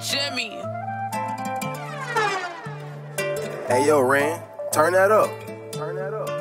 Jimmy. Hey yo, Ran, turn that up. Turn that up.